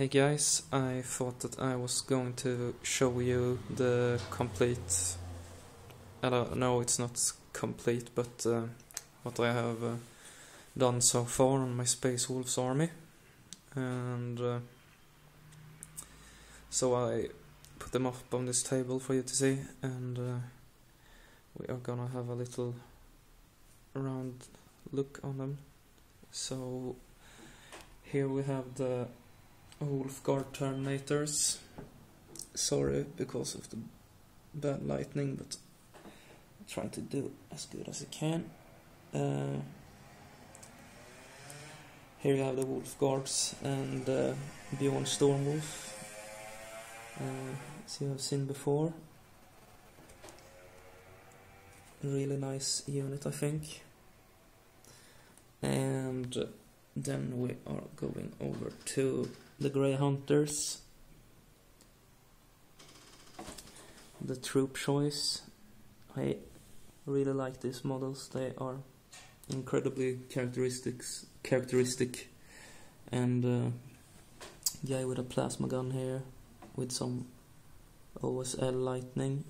Hey guys, I thought that I was going to show you the complete. I don't know, it's not complete, but uh, what I have uh, done so far on my Space Wolves army. And uh, so I put them up on this table for you to see, and uh, we are gonna have a little round look on them. So here we have the Wolfguard Terminators. Sorry because of the bad lightning, but I'm trying to do as good as I can. Uh, here you have the Wolf Guards and uh, Bjorn Stormwolf, uh, as you have seen before. Really nice unit, I think. And then we are going over to the Grey Hunters, the troop choice. I really like these models. They are incredibly characteristics characteristic, and uh, guy with a plasma gun here with some OSL lightning,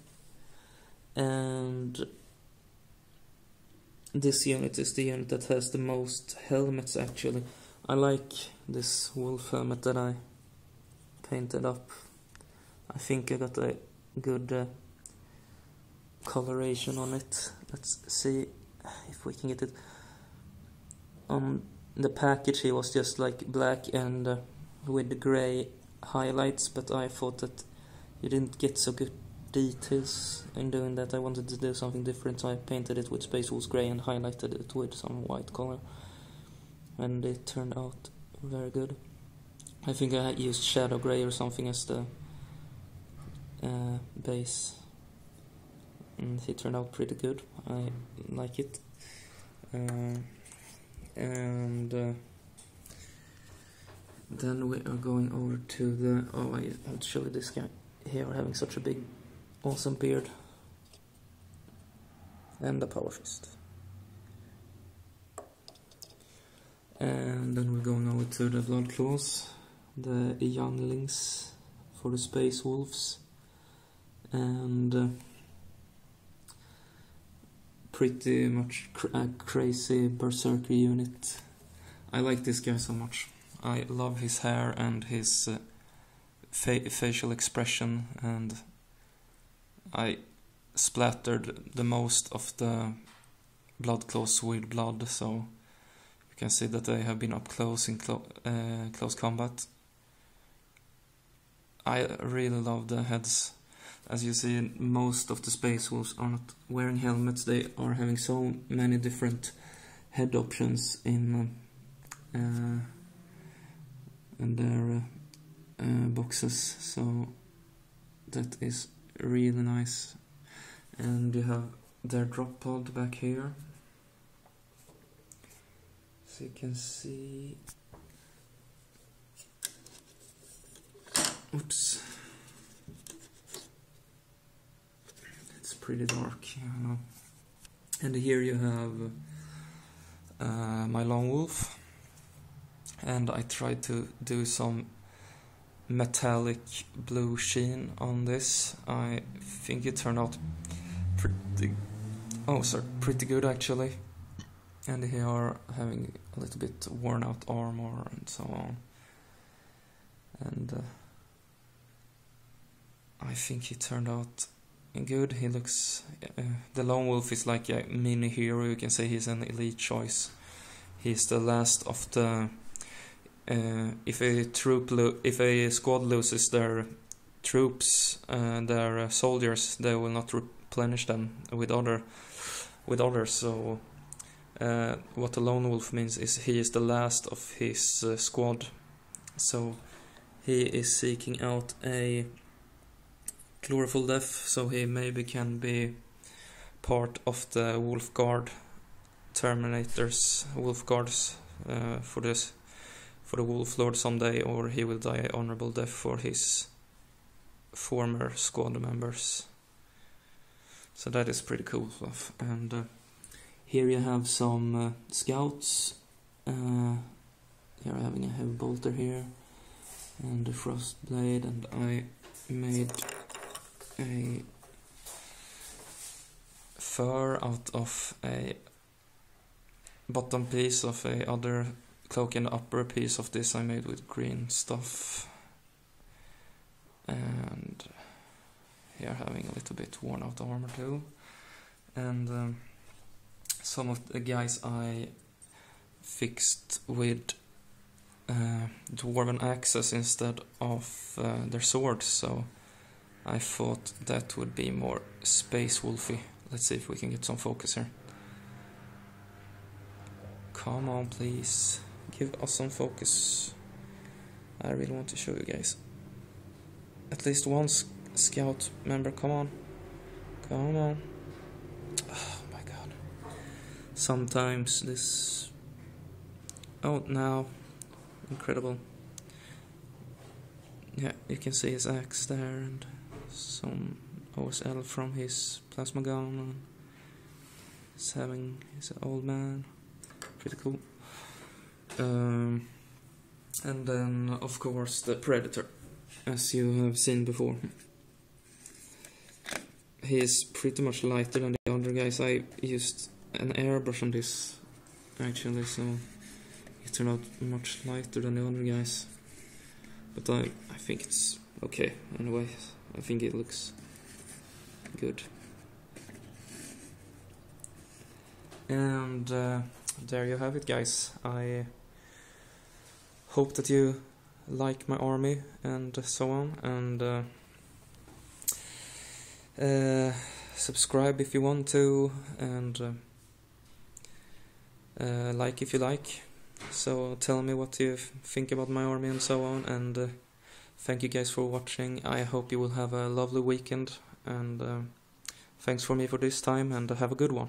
and this unit is the unit that has the most helmets actually. I like this wolf helmet that I painted up. I think I got a good uh, coloration on it. Let's see if we can get it. On the package, it was just like black and uh, with the gray highlights, but I thought that you didn't get so good details in doing that. I wanted to do something different, so I painted it with Space Wolves Grey and highlighted it with some white color. And it turned out very good. I think I used Shadow Grey or something as the uh, base. And it turned out pretty good. I like it. Uh, and uh, then we are going over to the. Oh, I have to show you this guy here having such a big awesome beard and a power fist. And then we're going over to the Blood Claws, the younglings for the Space Wolves, and uh, pretty much cr a crazy Berserker unit. I like this guy so much. I love his hair and his uh, fa facial expression and I splattered the most of the blood claws with blood, so can see that they have been up close in clo uh, close combat. I really love the heads. As you see, most of the Space Wolves are not wearing helmets. They are having so many different head options in uh, in their uh, uh boxes. So that is really nice and you have their drop pod back here so you can see oops it's pretty dark you know and here you have uh, my lone wolf and I tried to do some metallic blue sheen on this. I think it turned out pretty, oh sorry, pretty good actually. And here are having a little bit worn out armor and so on. And uh, I think he turned out good. He looks, uh, the lone wolf is like a mini hero. You can say he's an elite choice. He's the last of the uh, if a troop if a squad loses their troops and their uh, soldiers, they will not replenish them with other with others. So uh, what a lone wolf means is he is the last of his uh, squad. So he is seeking out a chlorophyll death, so he maybe can be part of the wolf guard terminators, wolf guards uh, for this for the Wolf Lord someday, or he will die a honorable death for his former squad members. So that is pretty cool stuff. And uh, here you have some uh, scouts. Uh, you're having a heavy bolter here. and a frost blade and I made a fur out of a bottom piece of a other cloak and upper piece of this I made with green stuff and here having a little bit worn out armor too and um, some of the guys I fixed with uh, dwarven axes instead of uh, their swords so I thought that would be more space wolfy. Let's see if we can get some focus here. Come on please. Give us some focus. I really want to show you guys. At least one scout member come on. Come on oh my god sometimes this oh now incredible. Yeah you can see his axe there and some OSL from his plasma gun he's having his old man pretty cool. Um, and then of course the predator as you have seen before. He is pretty much lighter than the other guys. I used an airbrush on this actually so it turned out much lighter than the other guys. But I, I think it's okay anyway. I think it looks good. And uh, there you have it guys. I hope that you like my army and so on. And uh, uh, subscribe if you want to. And uh, like if you like. So tell me what you think about my army and so on and uh, thank you guys for watching. I hope you will have a lovely weekend and uh, thanks for me for this time and have a good one